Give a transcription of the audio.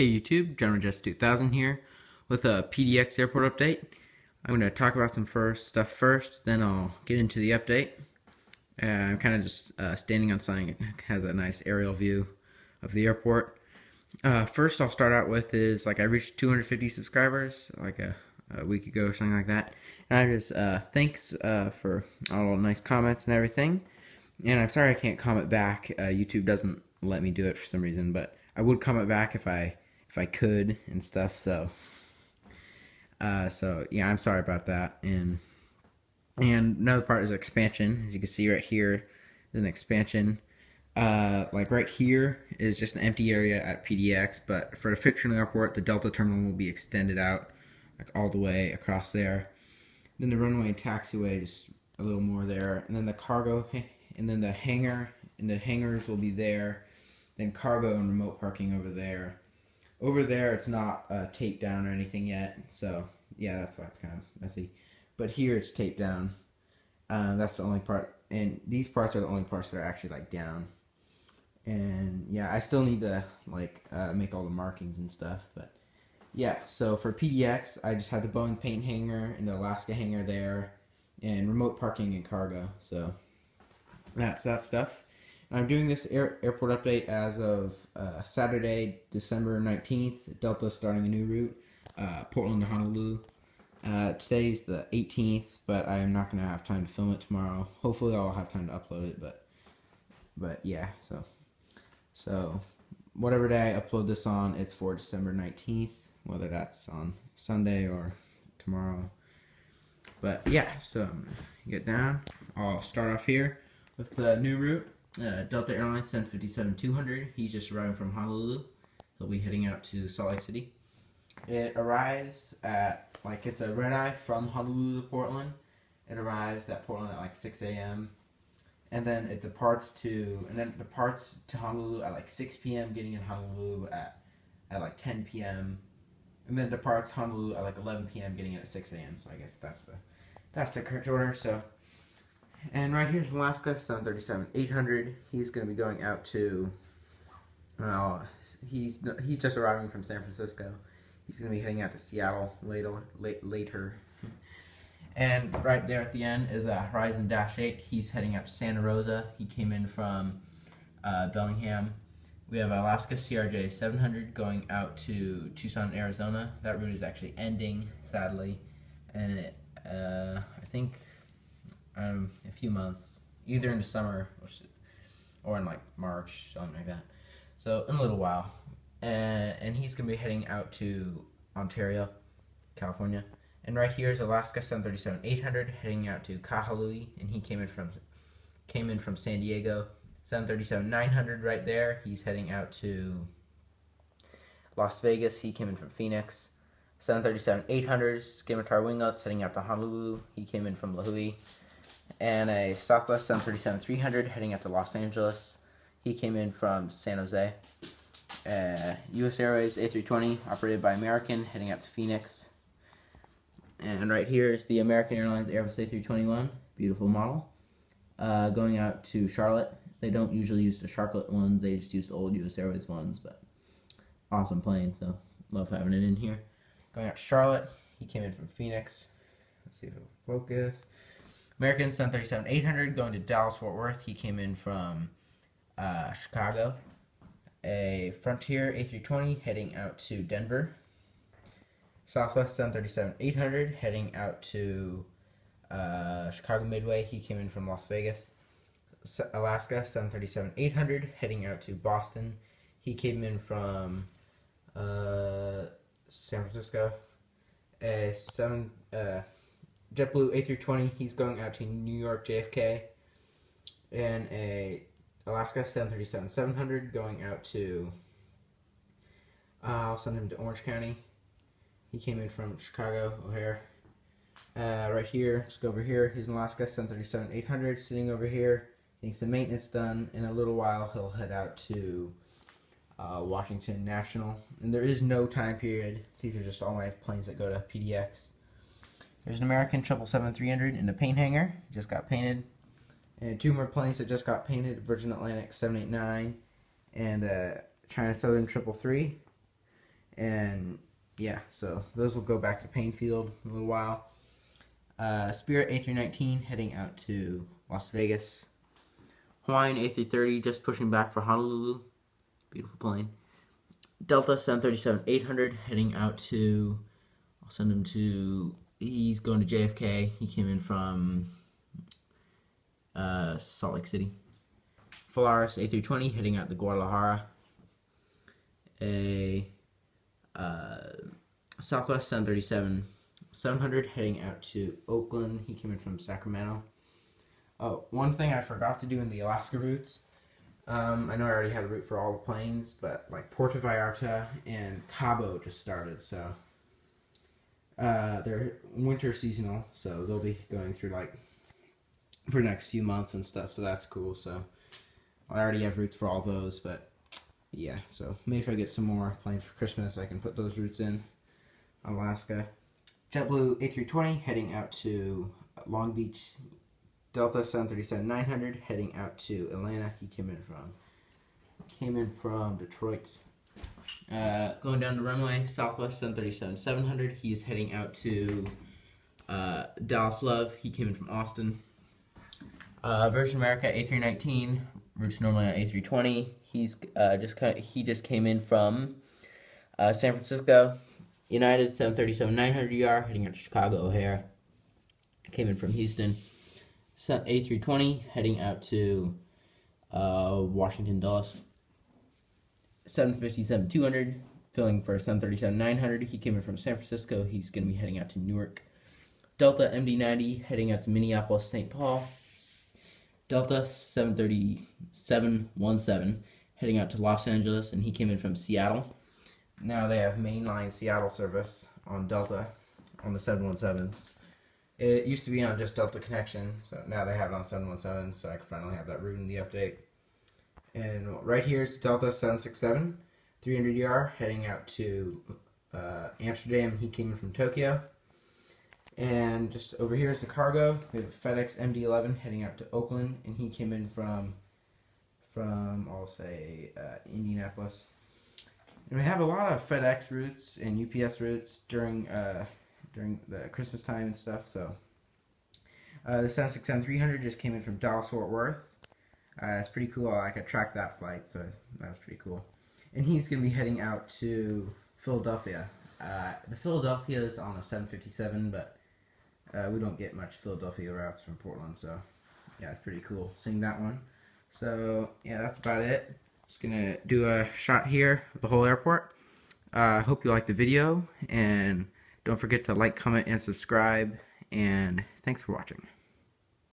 Hey YouTube, Geminijets 2000 here with a PDX airport update. I'm going to talk about some first stuff first, then I'll get into the update. Uh, I'm kind of just uh, standing on something that has a nice aerial view of the airport. Uh, first I'll start out with is like I reached 250 subscribers like a, a week ago or something like that. And I just uh, thanks uh, for all the nice comments and everything. And I'm sorry I can't comment back. Uh, YouTube doesn't let me do it for some reason, but I would comment back if I if I could and stuff. So, uh, so yeah, I'm sorry about that. And and another part is expansion. As you can see right here, is an expansion. Uh, like right here is just an empty area at PDX, but for the fictional airport, the Delta terminal will be extended out like all the way across there. Then the runway and taxiway just a little more there, and then the cargo, and then the hangar, and the hangars will be there. Then cargo and remote parking over there over there, it's not uh, taped down or anything yet, so yeah, that's why it's kind of messy. But here it's taped down. Um, that's the only part, and these parts are the only parts that are actually like down. And yeah, I still need to like uh, make all the markings and stuff, but yeah. So for PDX, I just have the Boeing paint hanger and the Alaska hanger there, and remote parking and cargo. So that's that stuff. I'm doing this air, airport update as of uh, Saturday, December 19th. Delta starting a new route, uh, Portland to Honolulu. Uh, today's the 18th, but I am not going to have time to film it tomorrow. Hopefully, I'll have time to upload it, but but yeah. So so whatever day I upload this on, it's for December 19th, whether that's on Sunday or tomorrow. But yeah, so get down. I'll start off here with the new route uh, Delta Airlines 757-200. He's just arriving from Honolulu. He'll be heading out to Salt Lake City. It arrives at, like, it's a red eye from Honolulu to Portland. It arrives at Portland at, like, 6 a.m. And then it departs to, and then it departs to Honolulu at, like, 6 p.m., getting in Honolulu at, at, like, 10 p.m. And then departs Honolulu at, like, 11 p.m., getting in at 6 a.m. So I guess that's the, that's the correct order. So and right here's Alaska 737-800. He's going to be going out to, well, he's he's just arriving from San Francisco. He's going to be heading out to Seattle later. later. And right there at the end is a Horizon Dash 8. He's heading out to Santa Rosa. He came in from uh, Bellingham. We have Alaska CRJ 700 going out to Tucson, Arizona. That route is actually ending, sadly. And it, uh, I think um, a few months, either in the summer or in like March, something like that. So in a little while, and, and he's gonna be heading out to Ontario, California. And right here is Alaska 737-800 heading out to Kahului, and he came in from came in from San Diego. 737-900 right there. He's heading out to Las Vegas. He came in from Phoenix. 737-800 Scimitar winglets heading out to Honolulu. He came in from Lihue and a Southwest 737-300 heading out to Los Angeles. He came in from San Jose. Uh, U.S. Airways A320 operated by American heading out to Phoenix. And right here is the American Airlines Airbus A321, beautiful model, uh, going out to Charlotte. They don't usually use the Charlotte ones; they just use the old U.S. Airways ones, but awesome plane, so love having it in here. Going out to Charlotte, he came in from Phoenix. Let's see if it'll focus. American 737-800 going to Dallas Fort Worth. He came in from uh, Chicago. A Frontier A320 heading out to Denver. Southwest 737-800 heading out to uh, Chicago Midway. He came in from Las Vegas. Alaska 737-800 heading out to Boston. He came in from uh, San Francisco. A seven uh, JetBlue A320, he's going out to New York JFK, and a Alaska 737-700 going out to. Uh, I'll send him to Orange County. He came in from Chicago O'Hare. Uh, right here, just go over here. He's an Alaska 737-800 sitting over here. Getting some maintenance done. In a little while, he'll head out to uh, Washington National. And there is no time period. These are just all my planes that go to PDX. There's an American 777-300 in the paint hangar. Just got painted. And two more planes that just got painted. Virgin Atlantic 789 and uh, China Southern 333. and yeah, so those will go back to Paine Field in a little while. Uh, Spirit A319 heading out to Las Vegas. Hawaiian A330 just pushing back for Honolulu. Beautiful plane. Delta 737-800 heading out to, I'll send them to, he's going to JFK. He came in from uh, Salt Lake City. Volaris A320 heading out to Guadalajara. A uh, Southwest 737 700 heading out to Oakland. He came in from Sacramento. Oh, one thing I forgot to do in the Alaska routes. Um, I know I already had a route for all the planes, but like Puerto Vallarta and Cabo just started, so uh, they're winter seasonal, so they'll be going through like for next few months and stuff. So that's cool. So I already have routes for all those, but yeah. So maybe if I get some more planes for Christmas, I can put those routes in Alaska. JetBlue A320 heading out to Long Beach. Delta 737-900 heading out to Atlanta. He came in from came in from Detroit. Uh, going down the runway, Southwest 737-700. He's heading out to uh, Dallas Love. He came in from Austin. Uh, Virgin America A319 routes normally on A320. He's uh, just he just came in from uh, San Francisco. United 737-900ER heading out to Chicago O'Hare. Came in from Houston. A320 heading out to uh, Washington Dulles. 757-200 filling for 737-900. He came in from San Francisco. He's going to be heading out to Newark. Delta MD-90 heading out to Minneapolis, St. Paul. Delta 737-17 heading out to Los Angeles, and he came in from Seattle. Now they have mainline Seattle service on Delta on the 717s. It used to be on just Delta Connection, so now they have it on 717s, so I can finally have that route in the update. And right here is Delta 767, 300ER, heading out to uh, Amsterdam. He came in from Tokyo. And just over here is the cargo. We have FedEx MD-11 heading out to Oakland, and he came in from, from I'll say, uh, Indianapolis. And we have a lot of FedEx routes and UPS routes during uh, during the Christmas time and stuff. So uh, the 767-300 just came in from Dallas Fort Worth. Uh, it's pretty cool. I could track that flight, so that's pretty cool. And he's going to be heading out to Philadelphia. Uh, the Philadelphia is on a 757, but uh, we don't get much Philadelphia routes from Portland, so yeah, it's pretty cool seeing that one. So yeah, that's about it. Just gonna do a shot here of the whole airport. I uh, hope you liked the video, and don't forget to like, comment, and subscribe, and thanks for watching.